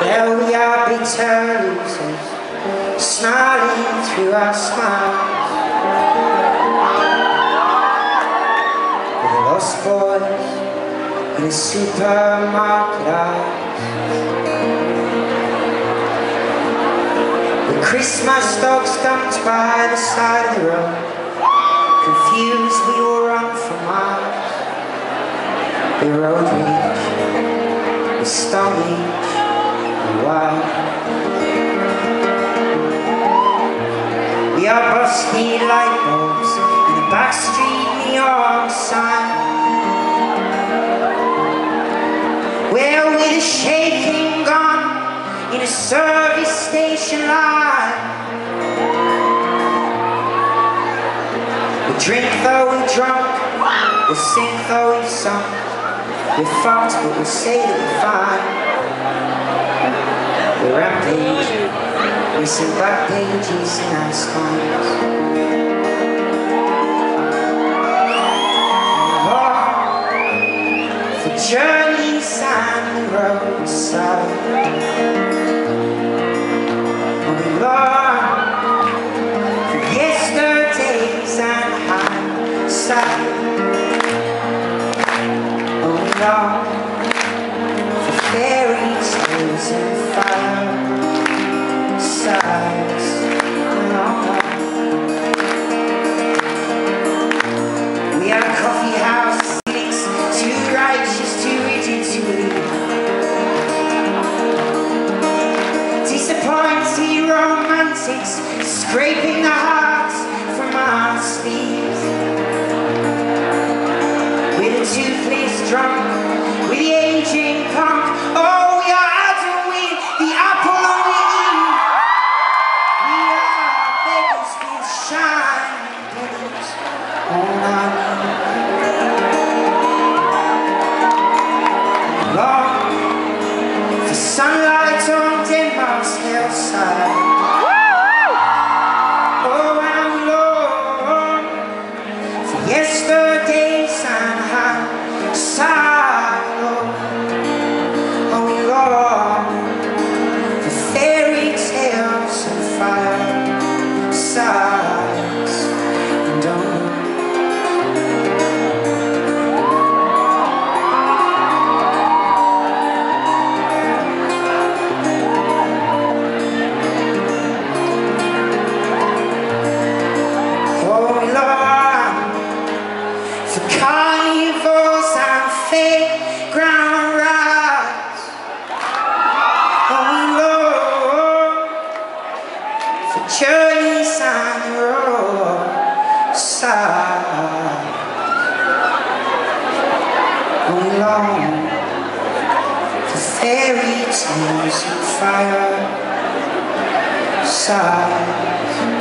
There we are losers, smiling through our smiles. We're the lost boys in a supermarket aisle. The Christmas dog stumped by the side of the road. Confused, we will run for miles. The road reached the we are busty light bulbs in a backstreet neon sign. Well, with a shaking gun in a service station line. We drink though we're drunk, we sing though we've sung. We're fucked, but we say that we're fine. We rampage, we sing back pages in our. For journeys and the roadside We long for yesterdays and hindsight Oh, we scraping carnivals and fairground rides. Oh Lord, for journeys the roadside. Oh Lord, for fairy tales and fireside.